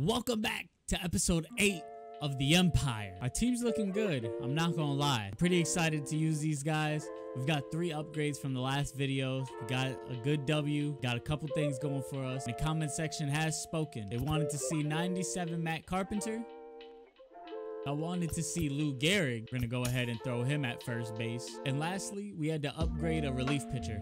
Welcome back to episode 8 of The Empire. Our team's looking good, I'm not gonna lie. Pretty excited to use these guys. We've got three upgrades from the last video. We got a good W, got a couple things going for us. The comment section has spoken. They wanted to see 97 Matt Carpenter. I wanted to see Lou Gehrig. We're gonna go ahead and throw him at first base. And lastly, we had to upgrade a relief pitcher.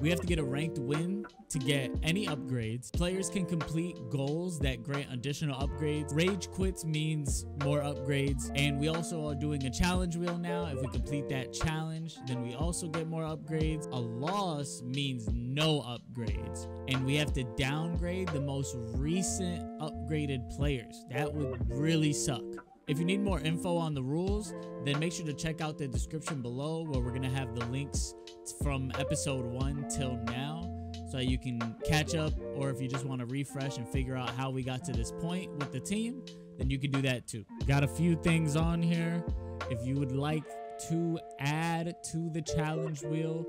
We have to get a ranked win to get any upgrades. Players can complete goals that grant additional upgrades. Rage quits means more upgrades. And we also are doing a challenge wheel now. If we complete that challenge, then we also get more upgrades. A loss means no upgrades. And we have to downgrade the most recent upgraded players. That would really suck. If you need more info on the rules, then make sure to check out the description below where we're going to have the links from episode 1 till now so you can catch up or if you just want to refresh and figure out how we got to this point with the team, then you can do that too. Got a few things on here. If you would like to add to the challenge wheel,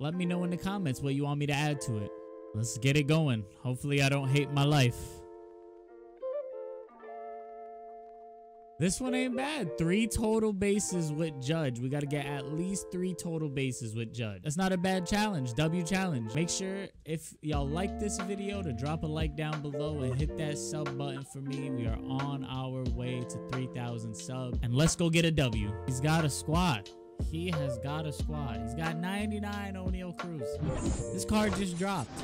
let me know in the comments what you want me to add to it. Let's get it going. Hopefully I don't hate my life. This one ain't bad. Three total bases with Judge. We got to get at least three total bases with Judge. That's not a bad challenge. W challenge. Make sure if y'all like this video to drop a like down below and hit that sub button for me. We are on our way to 3,000 subs. And let's go get a W. He's got a squad. He has got a squad. He's got 99 Oneil Cruz. This card just dropped.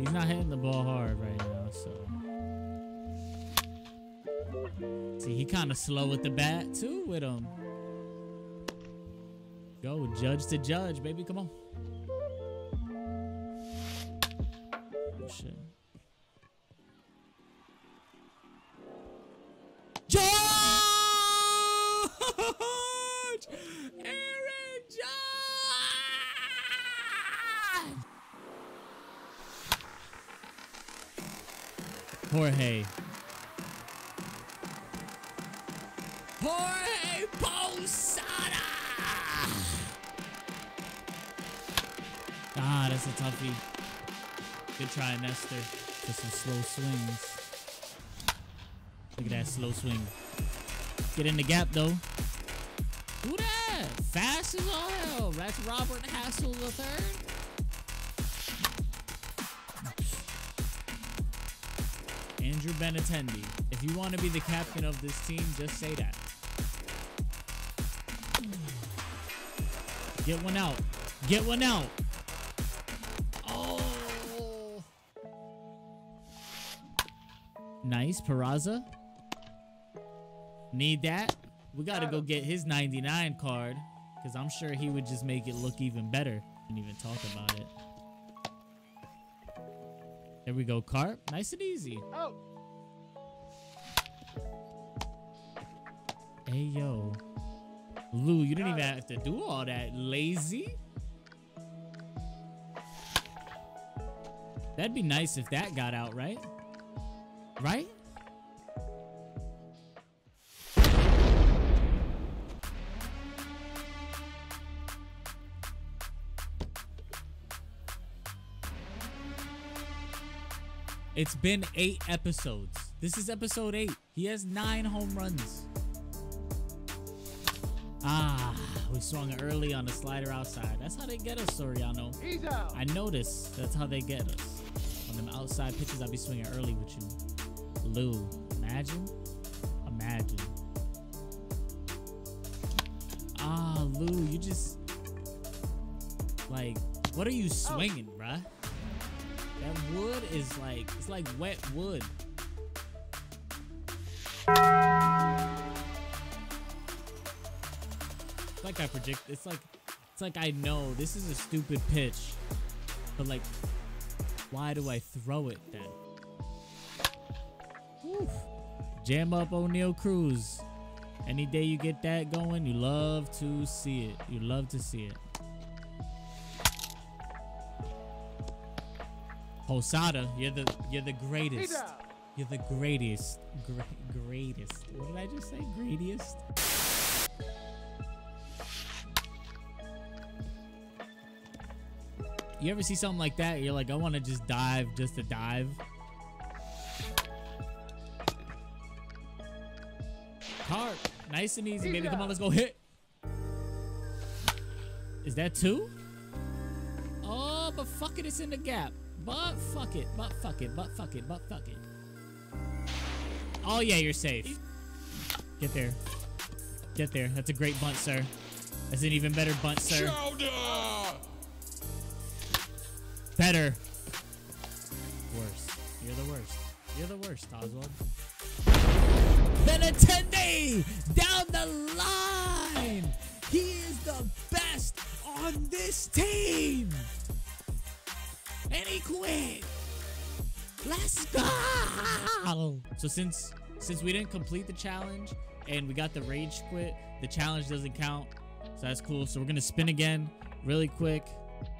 He's not hitting the ball hard right now, so. See, he kind of slow with the bat too with him. Go, judge to judge, baby. Come on. Oh, shit. Jorge. Jorge Posada! Ah, that's a toughie. Good try, Nestor. For some slow swings. Look at that slow swing. Get in the gap, though. Who that? Fast as all hell. That's Robert Hassell the Andrew Benintendi. If you want to be the captain of this team, just say that. Get one out. Get one out. Oh. Nice, Peraza. Need that. We got to go get his 99 card because I'm sure he would just make it look even better. Didn't even talk about it. There we go, Carp. Nice and easy. Oh. Hey, yo. Lou, you didn't even have to do all that. Lazy? That'd be nice if that got out, right? Right? It's been eight episodes. This is episode eight. He has nine home runs. Ah, we swung early on the slider outside. That's how they get us, Soriano. He's out. I noticed that's how they get us. On them outside pitches, I'll be swinging early with you. Lou, imagine? Imagine. Ah, Lou, you just... Like, what are you swinging, bruh? That wood is like, it's like wet wood. It's like I predict, it's like, it's like I know this is a stupid pitch, but like, why do I throw it then? Woof. Jam up Oneil Cruz. Any day you get that going, you love to see it. You love to see it. Posada, you're the you're the greatest. You're the greatest. Greatest. What did I just say? Greatest? You ever see something like that? You're like, I want to just dive just to dive. Carp. Nice and easy, baby. Come on, let's go hit. Is that two? Oh, but fuck it, it's in the gap. But fuck it, but fuck it, but fuck it, but fuck it. Oh yeah, you're safe. Get there. Get there. That's a great bunt, sir. That's an even better bunt, sir. Better. Worse. You're the worst. You're the worst, Oswald. Benintendi down the line. He is the best on this team. And he quit. Let's go. Oh, so since since we didn't complete the challenge and we got the rage quit, the challenge doesn't count. So that's cool. So we're gonna spin again really quick.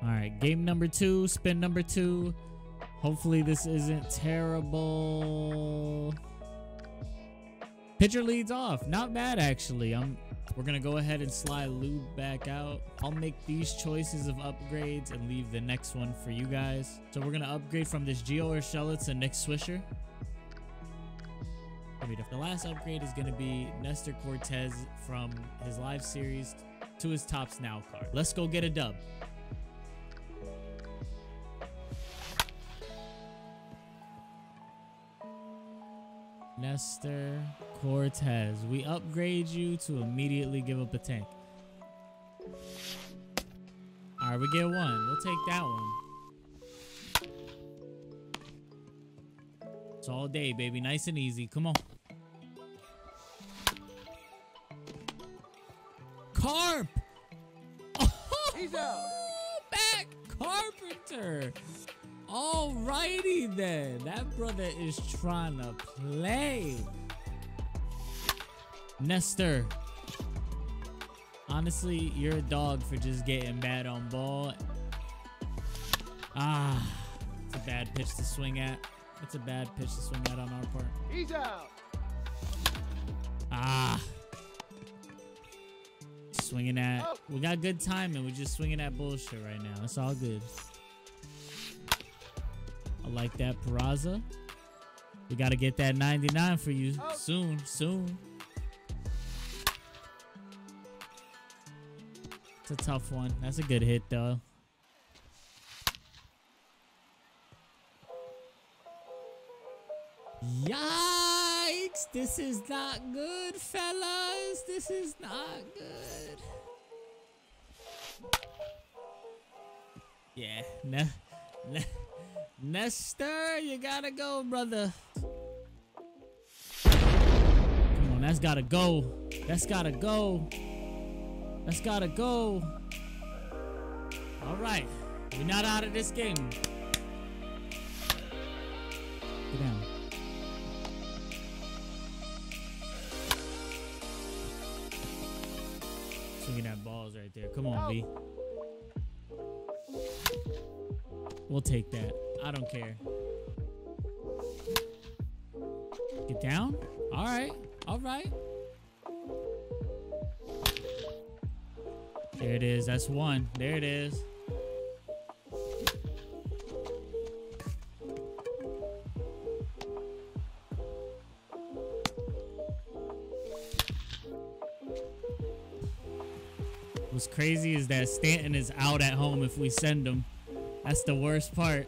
All right, game number two, spin number two. Hopefully this isn't terrible. Pitcher leads off. Not bad actually. I'm we're gonna go ahead and slide Lube back out. I'll make these choices of upgrades and leave the next one for you guys. So we're gonna upgrade from this Gio Urshela to Nick Swisher. The last upgrade is gonna be Nestor Cortes from his live series to his Topps Now card. Let's go get a dub. Nestor Cortes. We upgrade you to immediately give up a tank. All right, we get one. We'll take that one. It's all day, baby. Nice and easy. Come on. Carp! Oh, He's out. Back Carpenter. Alrighty then. That brother is trying to play. Nestor. Honestly, you're a dog for just getting bad on ball. Ah, it's a bad pitch to swing at. It's a bad pitch to swing at on our part. He's out. Ah. Swinging at. We got good timing. We're just swinging at bullshit right now. It's all good. I like that, Peraza. We got to get that 99 for you soon, soon. It's a tough one. That's a good hit, though. Yikes! This is not good, fellas. This is not good. Yeah, ne ne Nestor, you gotta go, brother. Come on, that's gotta go. That's gotta go. That's gotta go. All right, we're not out of this game. Get down. Swinging at balls right there. Come on, V. We'll take that. I don't care. Get down? Alright. All right. There it is. That's one. There it is. What's crazy is that Stanton is out at home if we send him. That's the worst part.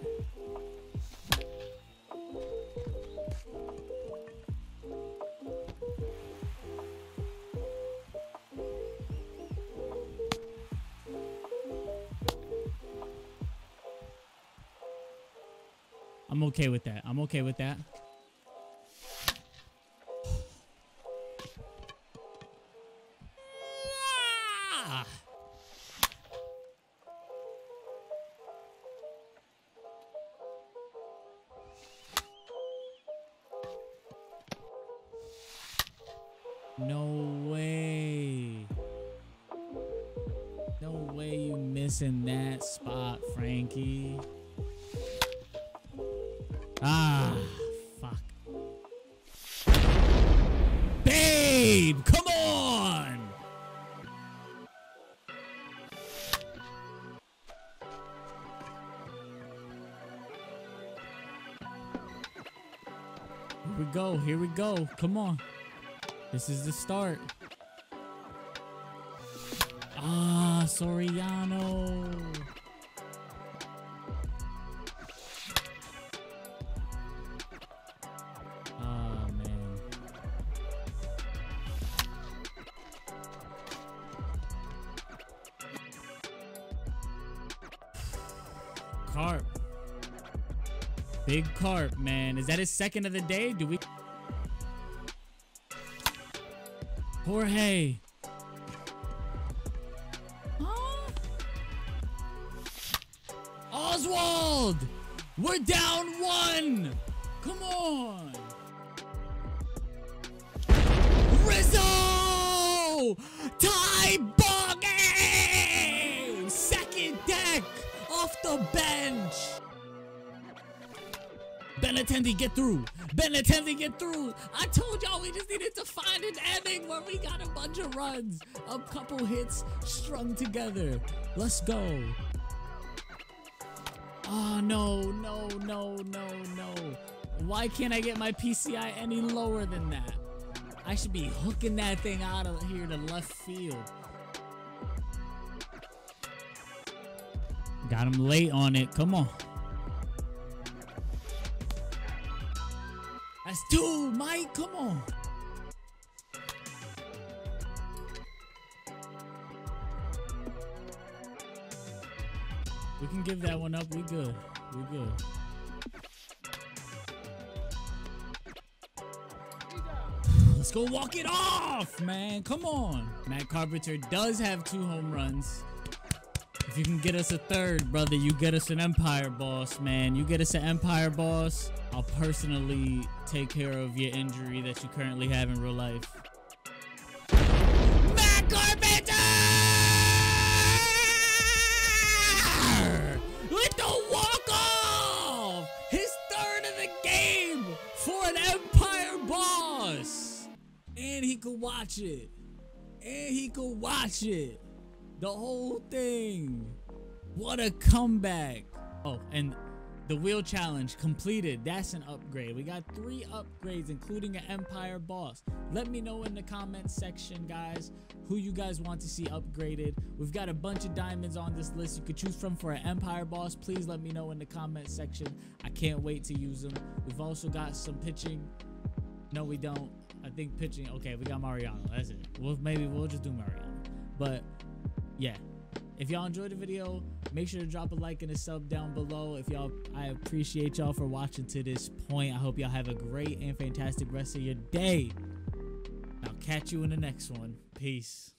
I'm okay with that. I'm okay with that. No way. No way you missing that spot, Frankie. Ah, fuck. Babe, come on! Here we go, here we go. Come on. This is the start. Ah, Soriano. Carp. Big carp, man. Is that his second of the day? Do we? Jorge. Oswald! We're down one! Come on! Benintendi, get through. Benintendi, get through. I told y'all we just needed to find an ending where we got a bunch of runs, a couple hits strung together. Let's go. Oh, no, no, no, no, no. Why can't I get my PCI any lower than that? I should be hooking that thing out of here to left field. Got him late on it. Come on. That's two, Mike. Come on. We can give that one up. We good. We good. Let's go walk it off, man. Come on. Matt Carpenter does have two home runs. If you can get us a third, brother, you get us an Empire boss, man. You get us an Empire boss. I'll personally take care of your injury that you currently have in real life. Matt Carpenter! With the walk off! His third of the game for an Empire boss! And he could watch it. And he could watch it. The whole thing. What a comeback. Oh, and the wheel challenge completed. That's an upgrade. We got three upgrades, including an Empire boss. Let me know in the comments section, guys, who you guys want to see upgraded. We've got a bunch of diamonds on this list you could choose from for an Empire boss. Please let me know in the comment section. I can't wait to use them. We've also got some pitching. No, we don't. I think pitching. Okay, we got Mariano. That's it. Well, maybe we'll just do Mariano. But yeah. If y'all enjoyed the video, make sure to drop a like and a sub down below. If y'all, I appreciate y'all for watching to this point. I hope y'all have a great and fantastic rest of your day. I'll catch you in the next one. Peace.